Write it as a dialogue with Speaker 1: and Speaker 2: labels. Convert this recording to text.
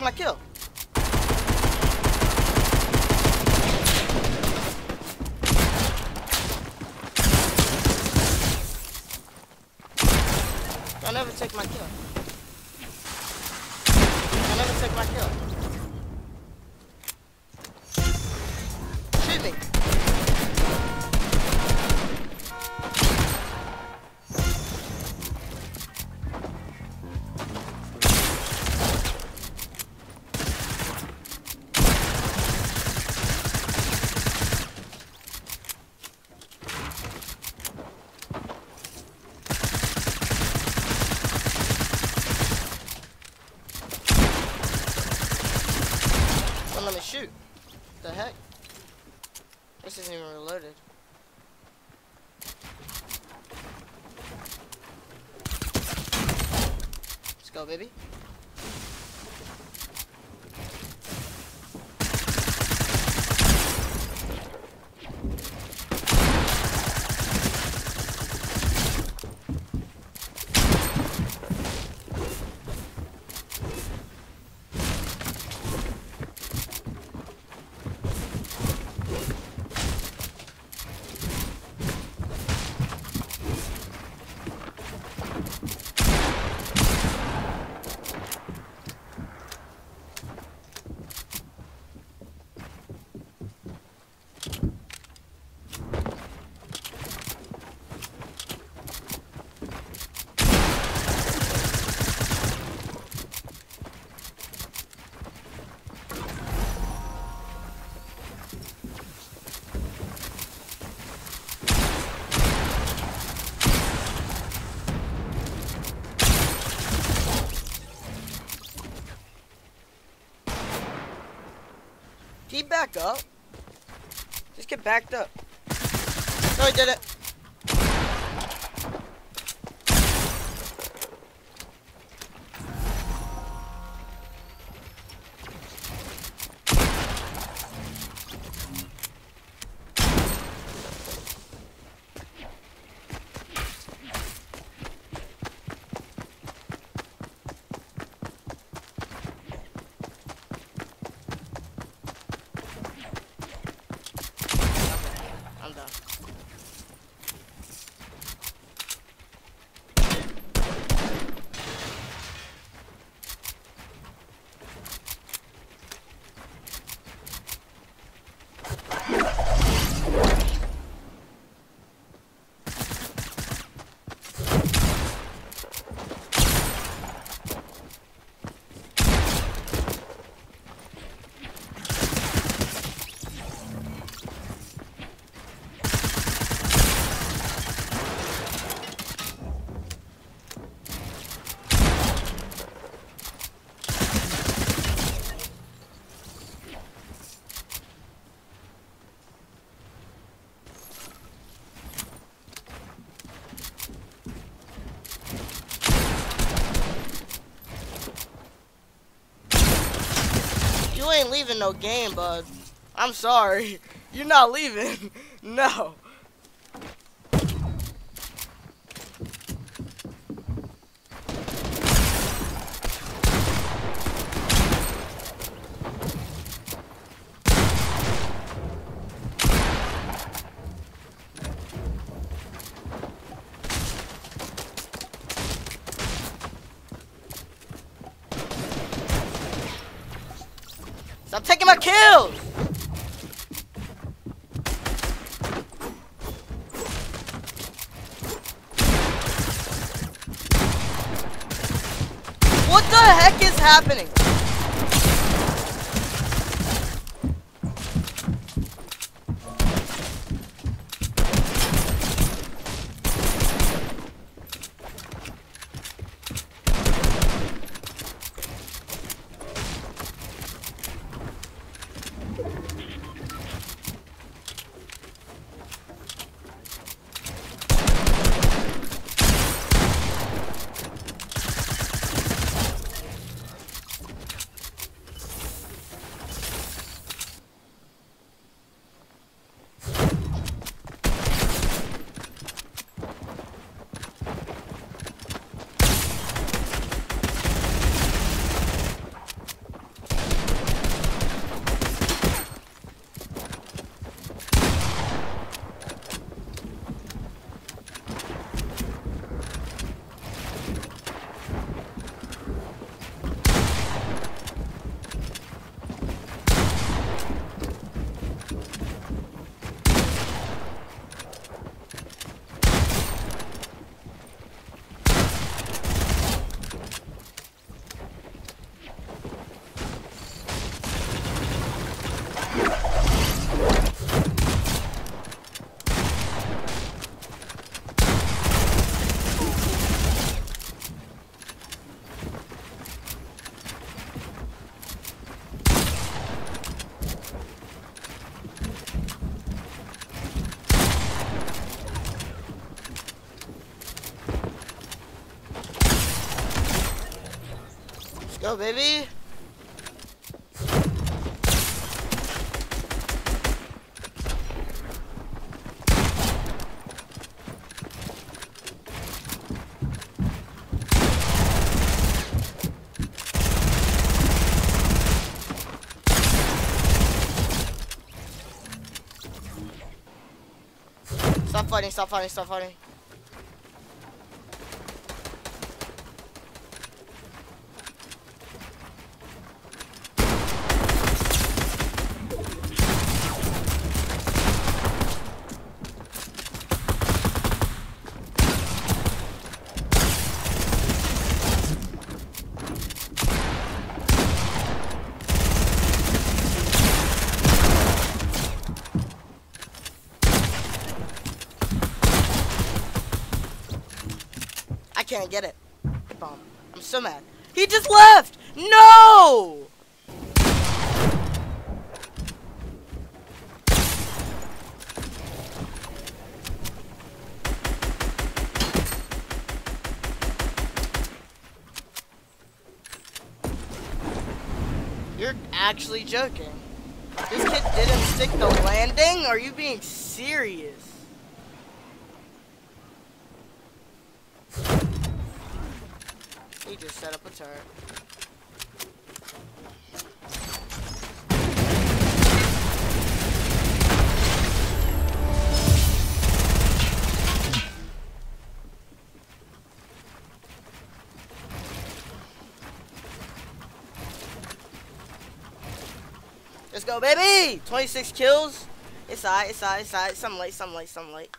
Speaker 1: com aqui, ó. Já leva esse aqui, ó. Já leva esse aqui, ó. Baby. Back up. Just get backed up. No, he did it. I'm done. You ain't leaving no game, bud. I'm sorry. You're not leaving. no. Stop taking my kills! What the heck is happening? Go, baby. Stop fighting, stop fighting, stop fighting. Can't get it. Bomb. I'm so mad. He just left! No! You're actually joking. This kid didn't stick the landing? Are you being serious? He just set up a turret. Let's go, baby! 26 kills. It's alright, it's alright, it's alright. Some late, some late, some late.